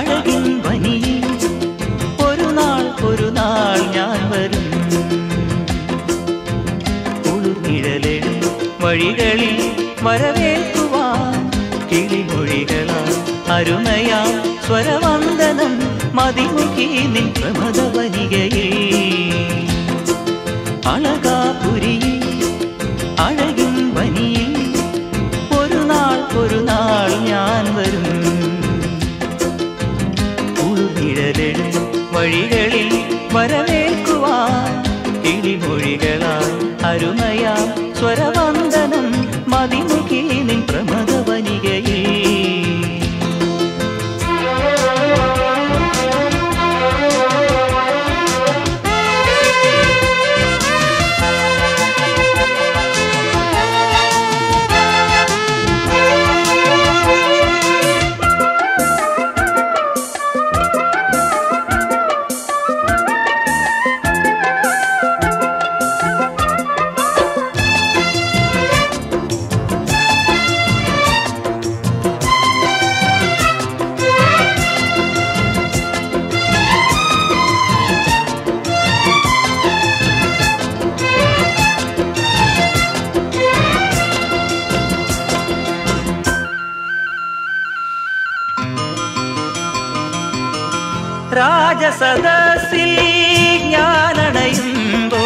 അഴകിൻ വനിയിൽ ഒരു നാൾ ഒരു നാൾ ഞാൻ വരും. ഉളുനിഴലെഴും വഴികളിൽ വരവേൽക്കുവാൻ കിളിമൊഴികളാൽ അരുമയാ സ്വരവന്ദനം. മതിമുഖി നിൻ പ്രമദവനികയിൽ അളകാപുരിയിൽ വഴികളിൽ വരവേൽക്കുവാൻ കിളിമൊഴികളാൽ അരുമയാ സ്വരവന്ദനം മതിമുഖി രാജസദസ്സിൽ ഞാനണയുമ്പോ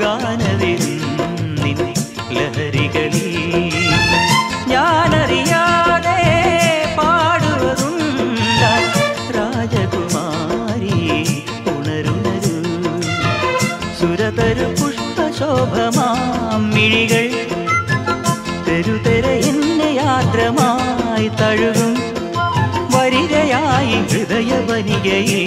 ഗാനവിരുന്നിൻ ലഹരികളിൽ ഞാനറിയാതെ പാടുവതുണ്ട രാജകുമാരി ഉണരുണരു. സുരതരു പുഷ്പശോഭമാം മിഴികൾ. തെരുതെര എന്നെ യാത്രമായി തഴുകും ಹರಿದೆಯಾಯಿ ಹೃದಯ ಬನಿಗೆಯೇ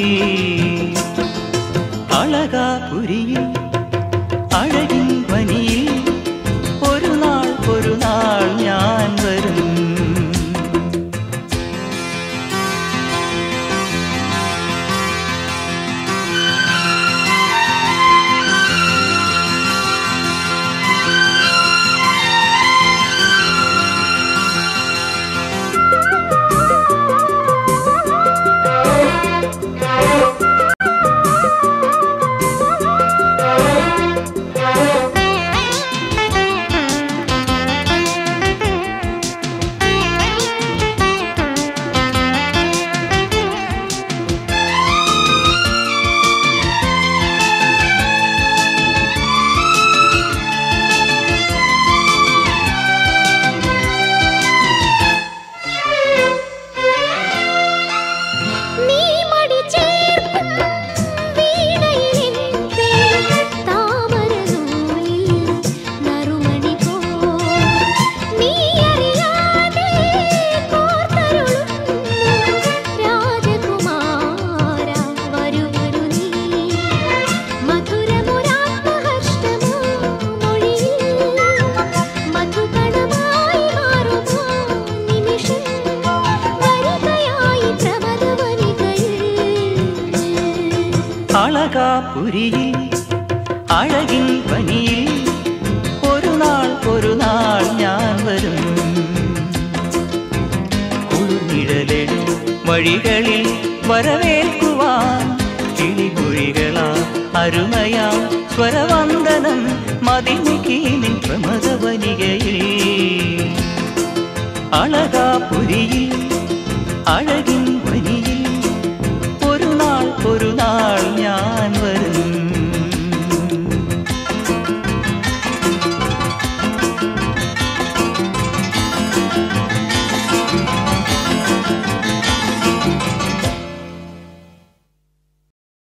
അളകാപുരിയിൽ അഴകിൻ പനിയിൽ ഒരു നാൾ ഒരു നാൾ ഞാൻ വരും കുളിർനിഴലെഴും വഴികളിൽ വരവേൽക്കുവാൻ കിളിമൊഴികളാ അരുമയാ സ്വരവന്ദനം മതിമുഖി നിൻ പ്രമദവനികയിൽ അളകാപുരിയിൽ അഴകിൻ